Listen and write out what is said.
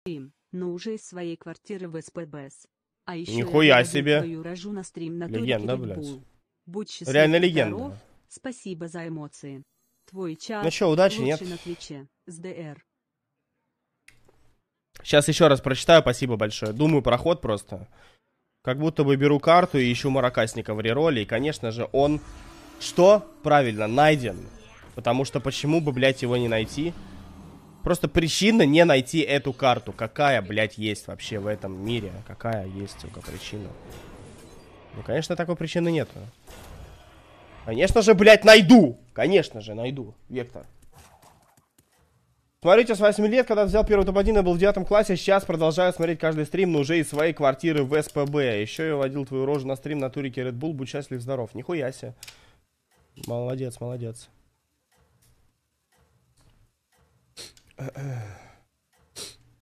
стрим, но уже из своей квартиры в СПБС. А еще Нихуя себе. рожу на стрим на Легенда, блядь. Будь счастлив Реально легенда. здоров. Спасибо за эмоции. Твой час Ну чё, удачи, нет? на Твиче. С ДР. Сейчас еще раз прочитаю, спасибо большое. Думаю, проход просто. Как будто бы беру карту и ищу маракасника в рероле. И, конечно же, он... Что? Правильно, найден. Потому что почему бы, блядь, его не найти? Просто причина не найти эту карту. Какая, блядь, есть вообще в этом мире? Какая есть, сука, причина? Ну, конечно, такой причины нету. Конечно же, блядь, найду! Конечно же, найду. Вектор. Смотрите, с 8 лет, когда взял первый топ-1, я был в 9 классе, сейчас продолжаю смотреть каждый стрим, но уже из своей квартиры в СПБ. Еще я водил твою рожу на стрим на турике Red Bull, будь счастлив, здоров. Нихуя себе. Молодец, молодец. 呃呃。